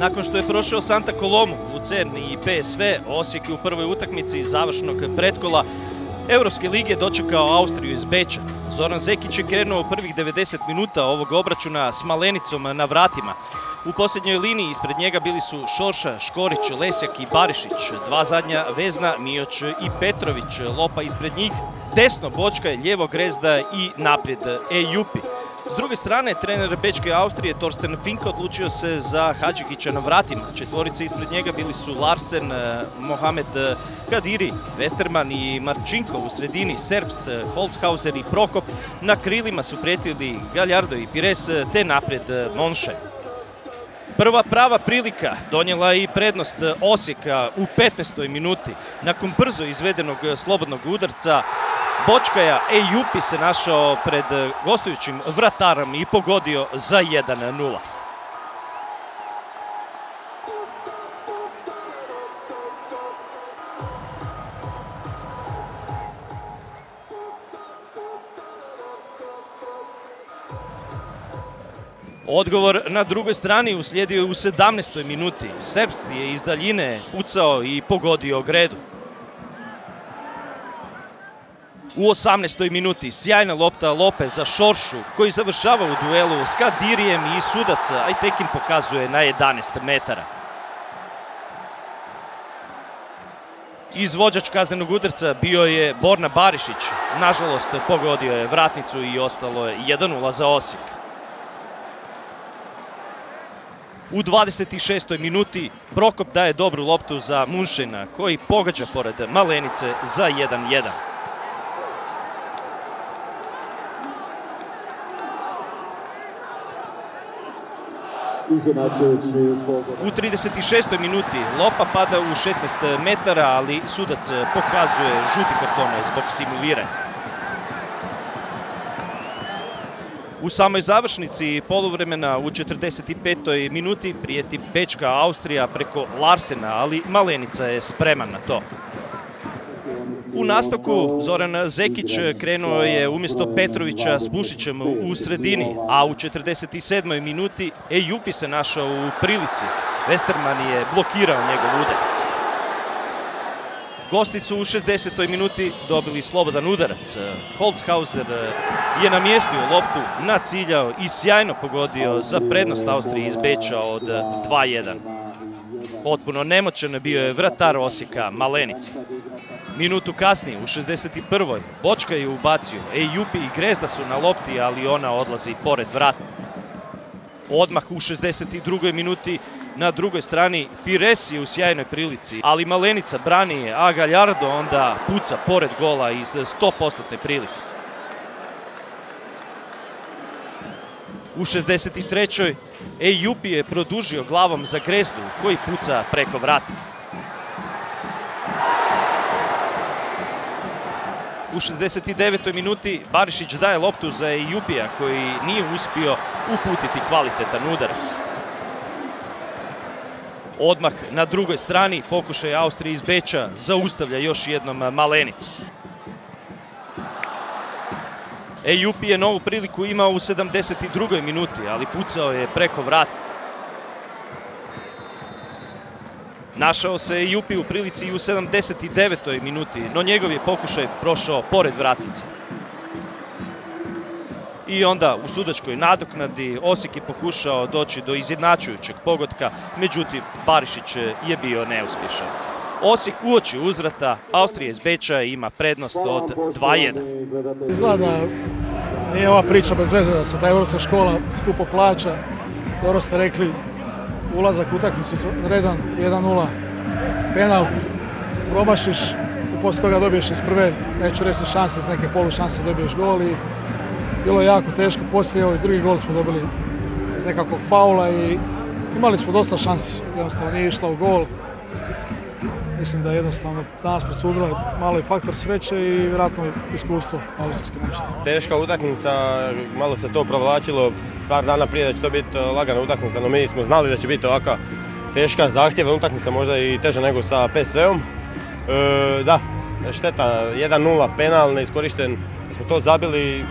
Nakon što je prošao Santa Colomu, Lucerni i PSV, Osijek je u prvoj utakmici završnog pretkola Europske lige dočekao Austriju iz Beča. Zoran Zekić je krenuo prvih 90 minuta ovog obračuna s Malenicom na vratima. U posljednjoj liniji ispred njega bili su Šorša, Škorić, Lesjak i Barišić. Dva zadnja vezna, Mioć i Petrović. Lopa ispred njih, desno Bočka, lijevo Grezda i naprijed Ejupi. S druge strane, trener Bečke Austrije Torsten Fink odlučio se za Hadžikića na vratima. Četvorice ispred njega bili su Larsen, eh, Mohamed eh, Kadiri, Westerman i Marčinko u sredini, Serbst, eh, Holzhauser i Prokop. Na krilima su prijetili Galjardo i Pires te naprijed Monše. Prva prava prilika donijela je i prednost Osijeka u 15. minuti. Nakon brzo izvedenog slobodnog udarca Bočkaja Ejupi se našao pred gostujućim vratarom i pogodio za 1-0. Odgovor na drugoj strani uslijedio je u 17. minuti. Serbst je iz daljine pucao i pogodio gredu. U 18. minuti sjajna lopta Lope za Šoršu koji završava u duelu s Kadirijem i sudac Ajtekin pokazuje na 11 metara. Izvođač kaznenog udarca bio je Borna Barišić. Nažalost, pogodio je vratnicu i ostalo je 1-0 za Osijek. U 26. minuti Prokop daje dobru loptu za Munšina koji pogađa pored Malenice za 1-1. U 36. minuti Lopa pada u 16 metara, ali sudac pokazuje žuti karton zbog simuliranja. U samoj završnici poluvremena u 45. minuti prijeti Bečka Austrija preko Larsena, ali Malenica je spreman na to. U nastavku Zoran Zekić krenuo je umjesto Petrovića s Bušićem u sredini, a u 47. minuti Ejupi se našao u prilici. Westerman je blokirao njegov udarac. Gosti su u 60. minuti dobili slobodan udarac. Holzhauser je namjestio loptu, naciljao i sjajno pogodio za prednost Austrije iz Beča od 2-1. Potpuno nemoćan bio je vratar Osijeka Malenici. Minutu kasnije, u 61. Bočka je ubacio, Ejupi i Grezda su na lopti, ali ona odlazi pored vrata. Odmah u 62. minuti na drugoj strani Pires je u sjajnoj prilici, ali Malenica brani je, a Galjardo onda puca pored gola iz 100% prilike. U 63. Ejupi je produžio glavom za Grezdu koji puca preko vrata. U 69. minuti Barišić daje loptu za Ejupija koji nije uspio uputiti kvalitetan udarac. Odmah na drugoj strani pokušaj Austrije iz Beča zaustavlja još jednom Malenica. Ejupi je novu priliku imao u 72. minuti, ali pucao je preko vrata. Našao se i Jupi u prilici i u 79. minuti, no njegov je pokušaj prošao pored vratnice. I onda u sudačkoj nadoknadi Osijek je pokušao doći do izjednačujućeg pogotka, međutim Barišić je bio neuspješan. Osijek uoči uzvrata, Austrija iz Beča ima prednost od 2-1. Izgleda nije ova priča bez veze da se ta evropska škola skupo plaća. Dobro ste rekli, ulazak u utakmicu redan 1-0 penal, promašiš i poslije toga dobiješ iz prve, neću reći šanse, iz neke polu šanse dobiješ gol i bilo je jako teško. Poslije ovaj drugi gol smo dobili iz nekakvog faula i imali smo dosta šansi, jednostavno nije išla u gol. Mislim da je jednostavno danas predsudila malo i faktor sreće i vjerojatno iskustvo austrijske momčadi. Teška utakmica, malo se to provlačilo par dana prije da će to biti lagana utakmica, no mi smo znali da će biti ovakva teška, zahtjevna utakmica, možda i teža nego sa PSV-om. E, da, šteta, 1-0 penal, neiskorišten, da smo to zabili,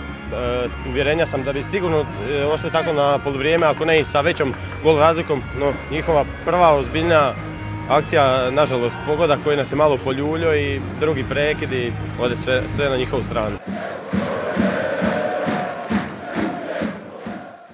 uvjerenja sam da bi sigurno e, ošli tako na poluvrijeme, ako ne i sa većom gol razlikom, no njihova prva ozbiljna akcija, nažalost, pogoda koji nas je malo poljulio i drugi prekid i ode sve, sve na njihovu stranu.